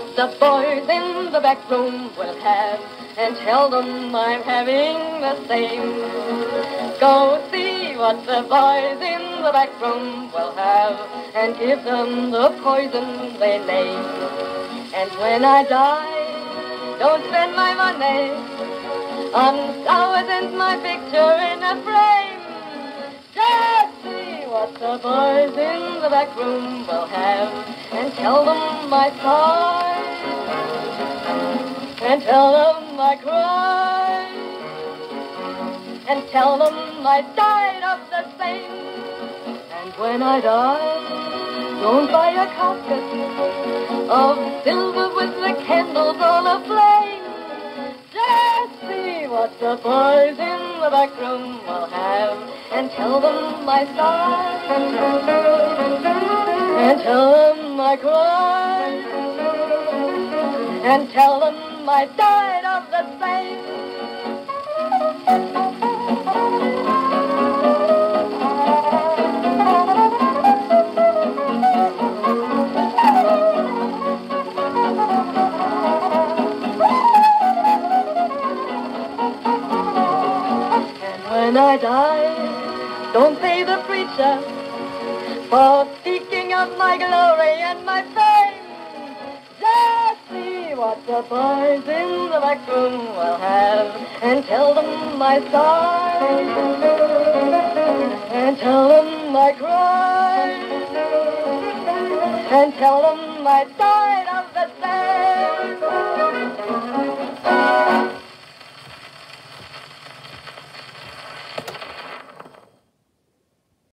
the boys in the back room will have and tell them I'm having the same. Go see what the boys in the back room will have and give them the poison they name. And when I die, don't spend my money on flowers and my picture in a frame. The boys in the back room will have and tell them my side and tell them I cried and tell them I died of the same. And when I die, don't buy a casket of silver with the candles all aflame. Just see what the boys in the back room I'll have and tell them I sighed and tell them I cried and tell them I died of the same. When I die, don't pay the preacher for speaking of my glory and my fame. Just see what the boys in the back room will have and tell them my sighed and tell them I cried and tell them I died of the same.